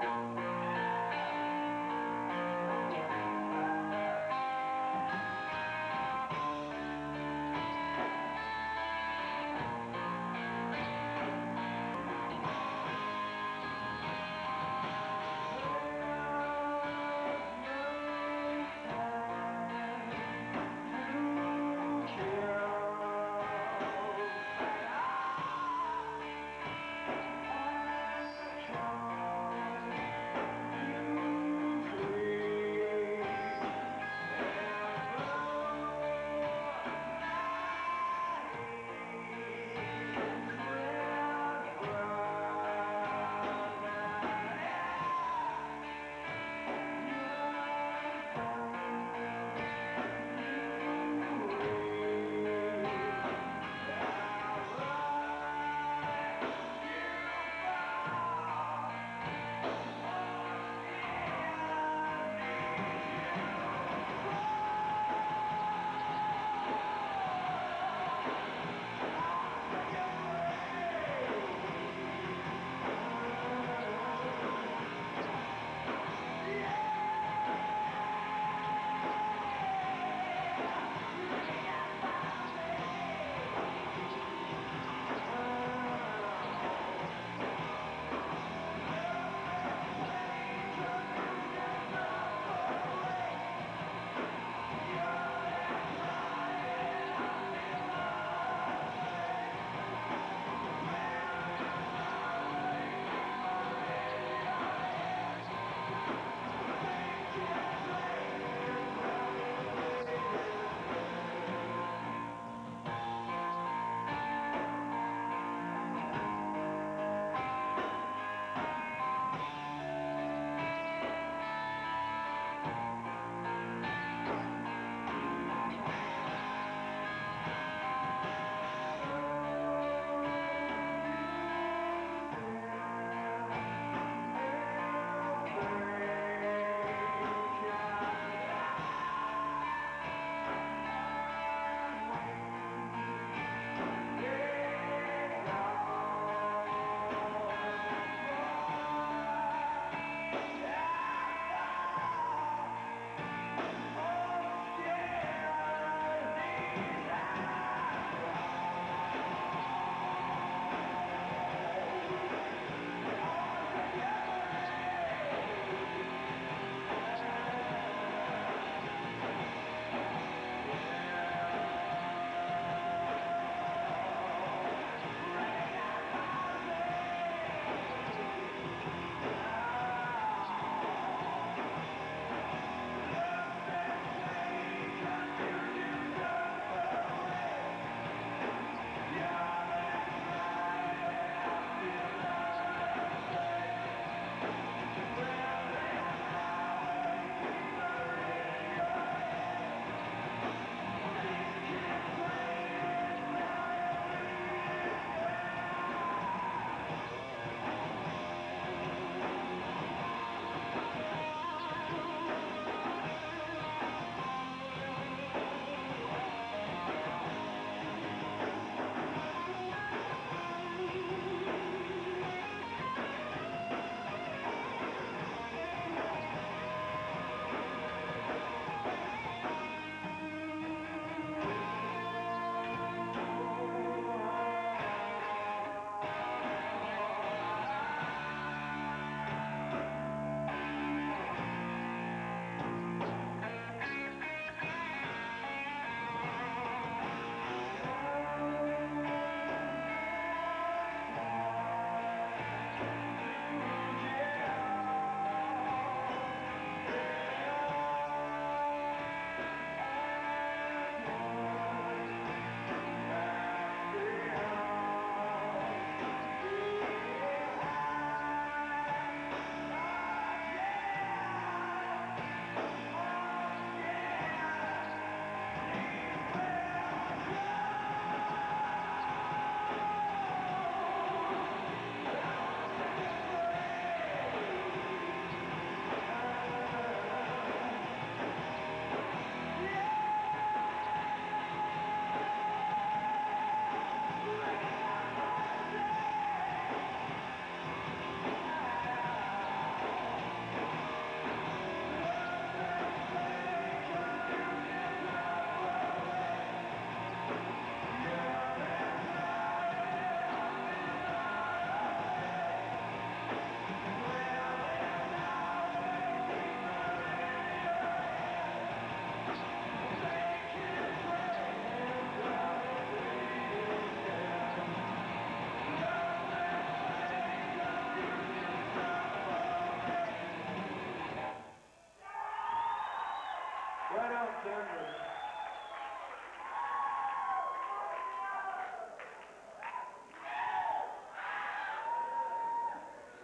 Kill.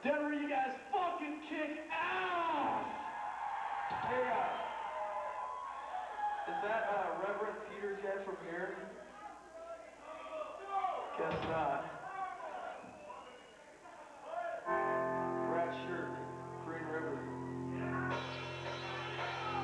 Denver, you guys fucking kick ass! Hey, uh, is that uh, Reverend Peter yet from here? Guess not.